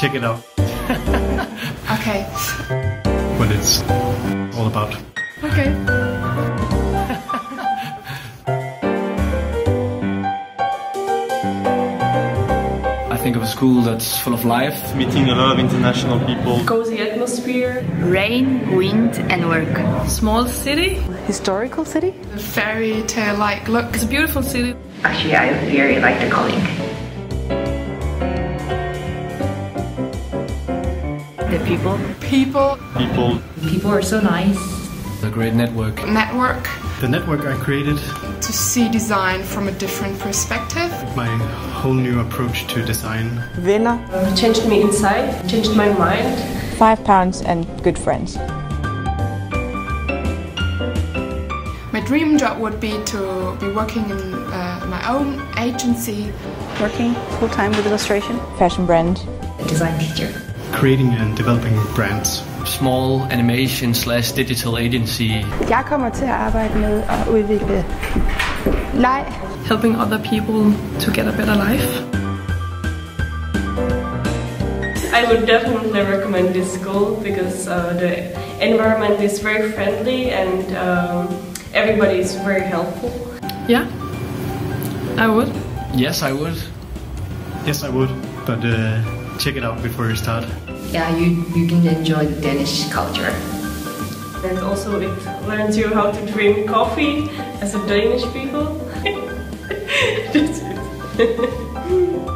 check it out. Okay. What it's all about. Okay. I think of a school that's full of life. Meeting a lot of international people. cozy atmosphere. Rain, wind, and work. Small city. Historical city? Fairy tale like look. It's a beautiful city. Actually, I very like the Kolding. The people. People, People People are so nice. A great network. network, The network I created, to see design from a different perspective. my whole new approach to design. Venner. Changed me inside, changed my mind. Five pounds and good friends. My dream job would be to be working in uh, my own agency. working full time with illustration. Fashion brand. A design teacher. Creating and developing brands. Small animation slash digital agency. Jeg kommer til at arbejde med at udvikle leg, Helping other people to get a better life. I would definitely recommend this school because uh, the environment is very friendly and um, everybody is very helpful. Yeah, I would. Yes, I would. Yes, I would, but uh, check it out before you start. Yeah, you, you can enjoy the Danish culture. And also it learns you how to drink coffee as a Danish people. That's it.